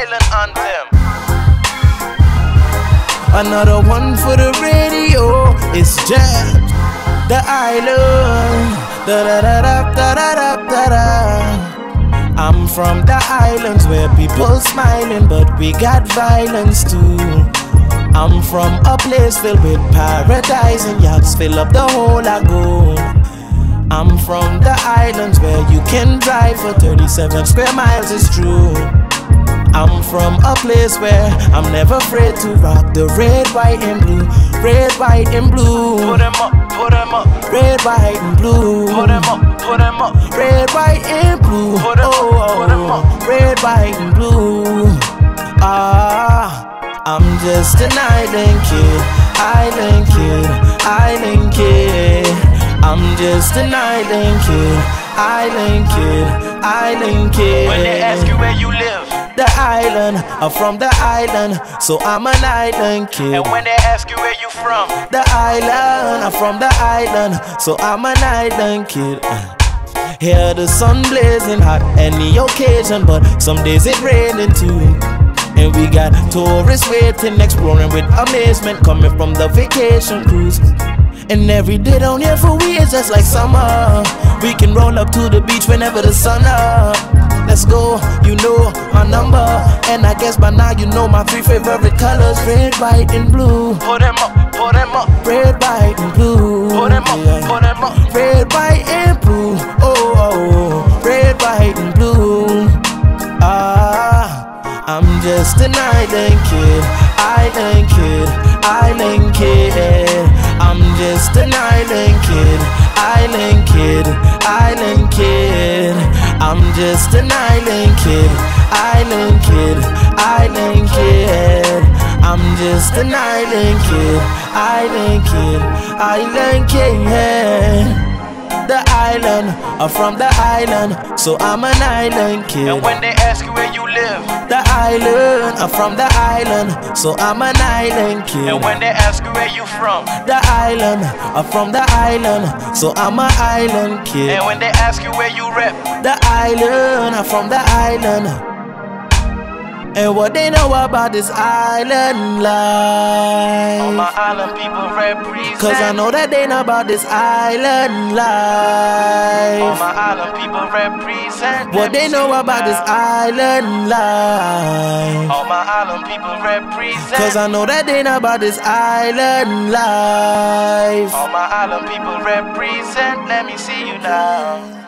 silent anthem. Another one for the radio. It's Jabz, the island. Da da da da da da da da. I'm from the islands where people smiling, but we got violence too. I'm from a place filled with paradise and yachts fill up the whole lagoon. I'm from the islands where you can drive for 37 square miles, it's true. I'm from a place where I'm never afraid to rock the red, white, and blue. Red, white, and blue. Put them up, put them up, Red, white, and blue. put them up, put them up. Red, white, and blue. Put 'em up, oh, put 'em up. Red, white, and blue. Ah, I'm just an island kid. Island kid. Island kid. I'm just an island kid. Island kid. Island kid. When they ask you where you live, the island, I'm from the island, so I'm an island kid. and when they ask you where you from, The island, I'm from the island, so I'm an island kid. Here the sun blazing hot any occasion, but some days it raining too. And we got tourists waiting, exploring with amazement, coming from the vacation cruise. And every day down here for we is just like summer. We can roll up to the beach whenever the sun up. Let's go, you know my number. And I guess by now you know my three favorite colors red, white, and blue. put them up, put them up, Red, white, and blue. put them up, Yeah. put them up. Red, white, and blue. Oh, oh, oh. red, white, and blue. Ah, I'm just an island kid, island kid, island. An island kid, island kid, island kid. I'm just an island kid, island kid, island kid. I'm just an island kid, island kid, island kid. The island, I'm from the island, so I'm an island kid. And when they ask you where you live, The island, I'm from the island, so I'm an island kid. and when they ask you where you from, The island, I'm from the island, so I'm an island kid. and when they ask you where you rep, The island, I'm from the island. And what they know about this island life. all my island people represent. Cause I know that they know about this island life. all my island people represent. What they know about this island life. All my island people represent. Cause I know that they know about this island life. All my island people represent. Let me see you now.